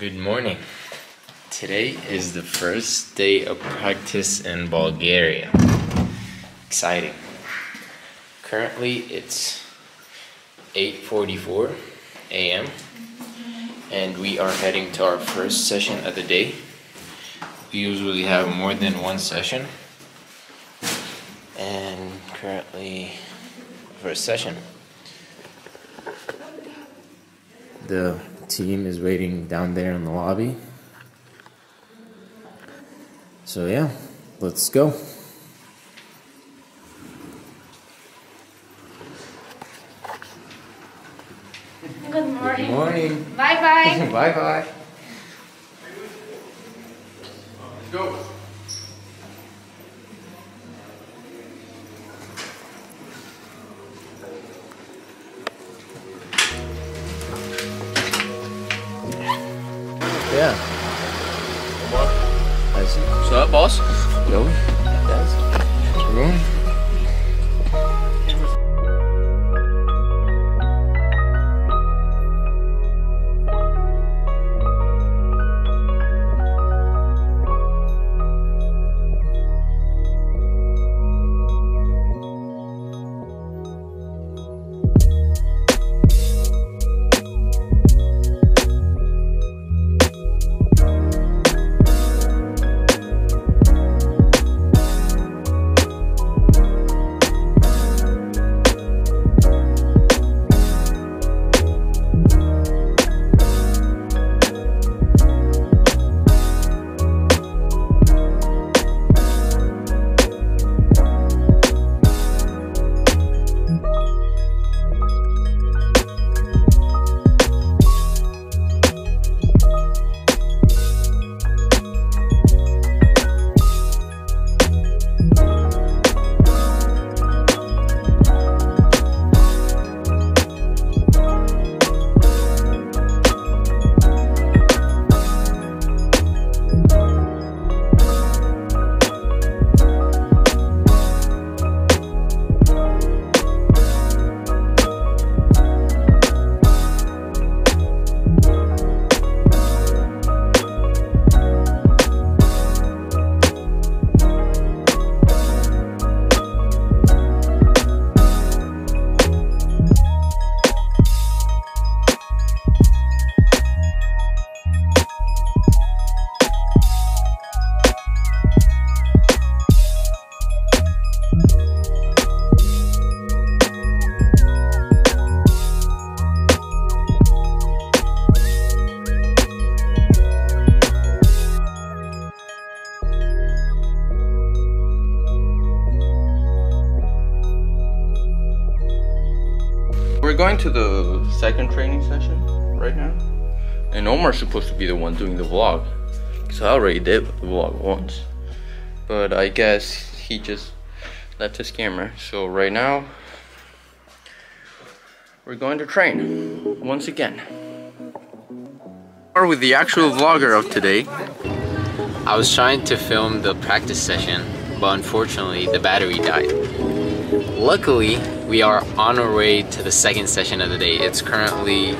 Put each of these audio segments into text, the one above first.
Good morning. Today is the first day of practice in Bulgaria. Exciting. Currently it's 8:44 a.m. and we are heading to our first session of the day. We usually have more than one session. And currently first session. The team is waiting down there in the lobby. So yeah, let's go. Good morning. Good morning. Bye bye. bye bye. Let's Go. Yeah. I see. What's up, boss? Going? Yes. We're going to the second training session right now. And Omar's supposed to be the one doing the vlog. Because I already did the vlog once. But I guess he just left his camera. So right now, we're going to train once again. Or with the actual vlogger of today. I was trying to film the practice session, but unfortunately the battery died. Luckily, we are on our way to the second session of the day. It's currently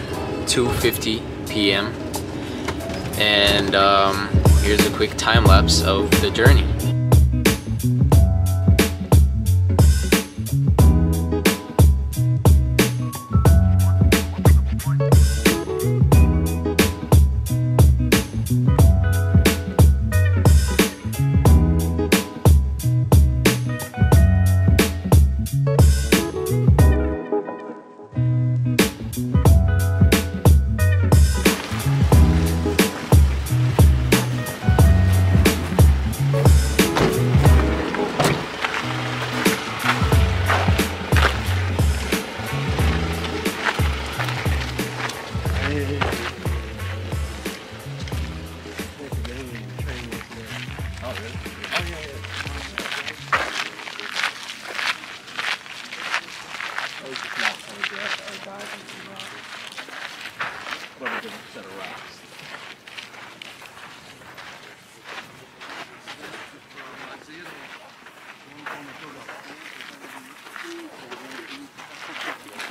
2.50 p.m. And um, here's a quick time lapse of the journey.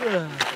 Yeah.